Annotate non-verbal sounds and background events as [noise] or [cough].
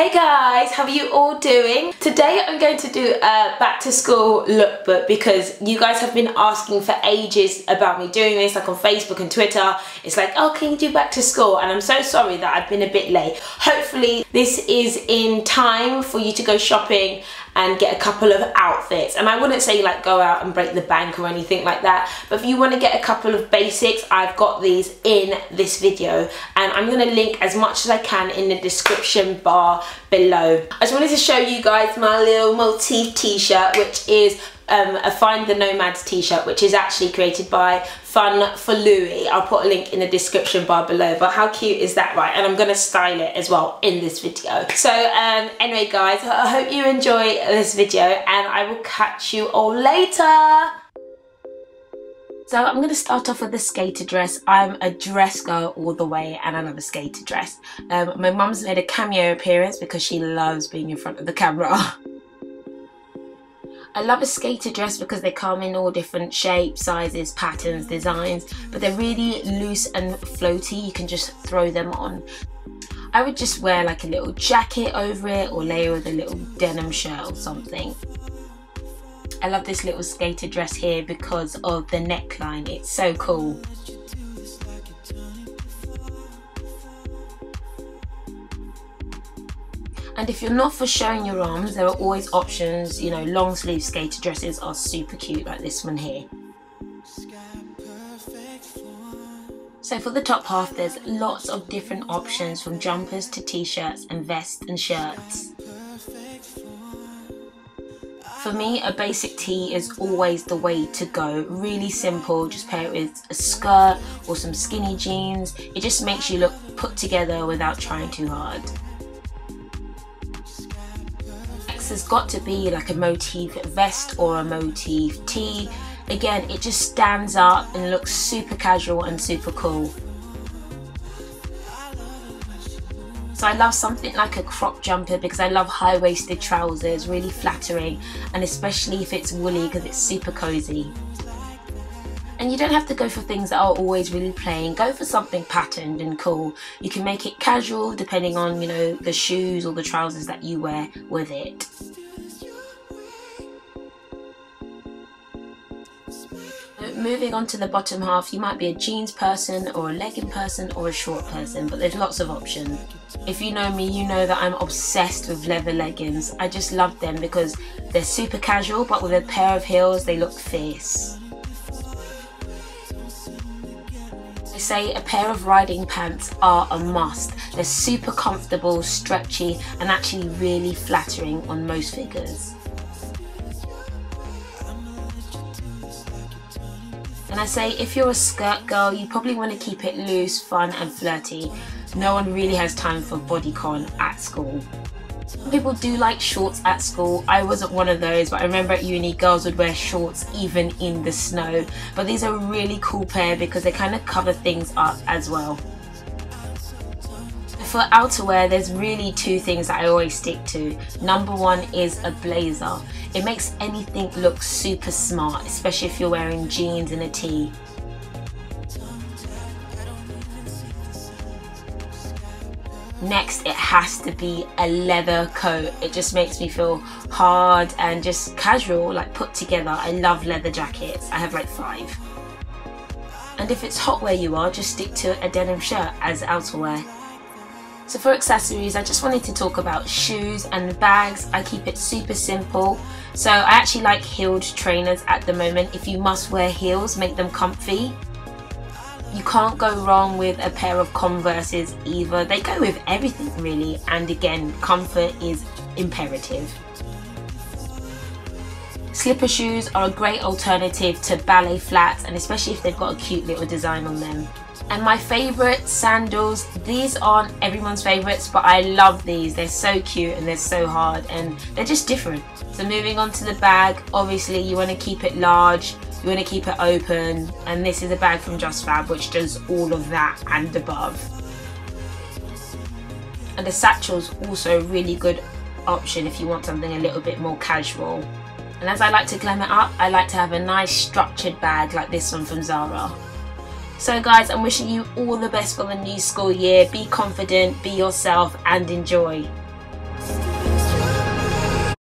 Hey guys, how are you all doing? Today I'm going to do a back to school lookbook because you guys have been asking for ages about me doing this like on Facebook and Twitter. It's like, oh, can you do back to school? And I'm so sorry that I've been a bit late. Hopefully this is in time for you to go shopping and get a couple of outfits. And I wouldn't say like go out and break the bank or anything like that. But if you want to get a couple of basics, I've got these in this video. And I'm to link as much as I can in the description bar below. I just wanted to show you guys my little motif t-shirt, which is um, a Find the Nomads t-shirt, which is actually created by FunForLouis. I'll put a link in the description bar below, but how cute is that, right? And I'm gonna style it as well in this video. So um, anyway, guys, I hope you enjoy this video and I will catch you all later. So I'm going to start off with a skater dress. I'm a dress girl all the way and I love a skater dress. Um, my mum's made a cameo appearance because she loves being in front of the camera. [laughs] I love a skater dress because they come in all different shapes, sizes, patterns, mm. designs, but they're really loose and floaty. You can just throw them on. I would just wear like a little jacket over it or layer with a little denim shirt or something. I love this little skater dress here because of the neckline. It's so cool. And if you're not for showing your arms, there are always options. You know, long sleeve skater dresses are super cute like this one here. So for the top half, there's lots of different options from jumpers to t-shirts and vests and shirts. For me, a basic tee is always the way to go. Really simple, just pair it with a skirt or some skinny jeans. It just makes you look put together without trying too hard. Has got to be like a motif vest or a motif tee. Again, it just stands up and looks super casual and super cool. So I love something like a crop jumper because I love high-waisted trousers, really flattering, and especially if it's woolly because it's super cozy. And you don't have to go for things that are always really plain. Go for something patterned and cool. You can make it casual depending on, you know, the shoes or the trousers that you wear with it. moving on to the bottom half, you might be a jeans person or a legging person or a short person, but there's lots of options. If you know me, you know that I'm obsessed with leather leggings. I just love them because they're super casual, but with a pair of heels, they look fierce. Say a pair of riding pants are a must. They're super comfortable, stretchy, and actually really flattering on most figures. And I say if you're a skirt girl, you probably want to keep it loose, fun and flirty. No one really has time for bodycon at school. Some people do like shorts at school. I wasn't one of those, but I remember at uni girls would wear shorts even in the snow. But these are a really cool pair because they kind of cover things up as well for outerwear, there's really two things that I always stick to. Number one is a blazer. It makes anything look super smart, especially if you're wearing jeans and a tee. Next, it has to be a leather coat. It just makes me feel hard and just casual, like put together. I love leather jackets. I have like five. And if it's hot where you are, just stick to a denim shirt as outerwear. So for accessories, I just wanted to talk about shoes and bags. I keep it super simple. So I actually like heeled trainers at the moment. If you must wear heels, make them comfy. You can't go wrong with a pair of Converses either. They go with everything really. And again, comfort is imperative. Slipper shoes are a great alternative to ballet flats and especially if they've got a cute little design on them. And my favorite sandals, these aren't everyone's favorites, but I love these. They're so cute and they're so hard and they're just different. So moving on to the bag, obviously you want to keep it large, you want to keep it open, and this is a bag from JustFab which does all of that and above. And the satchel's also a really good option if you want something a little bit more casual. And as I like to glam it up, I like to have a nice structured bag like this one from Zara. So guys, I'm wishing you all the best for the new school year. Be confident, be yourself and enjoy.